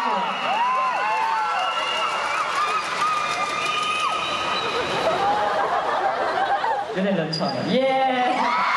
아. 은혜 넣죠. 예!